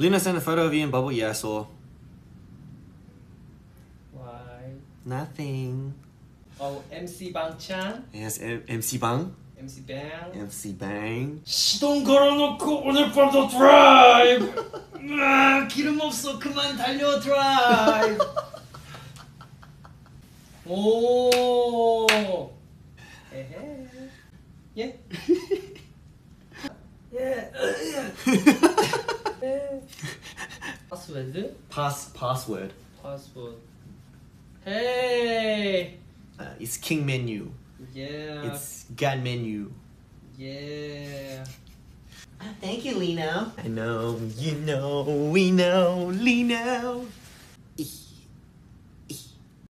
Lena sent a photo of you in Bubble Yesel. Why? Nothing. Oh, MC 방찬? Yes, M- MC Bang. MC Bang? MC Bang. 시동 걸어놓고 오늘 밤도 드라이브! 아, 기름 없어 그만 달려 드라이브! 오! 에헤. 예? 예. Password. Pass password. Password. Hey. Uh, it's king menu. Yeah. It's god menu. Yeah. Thank you, Lee Know. I know, you know, we know, Lee Know.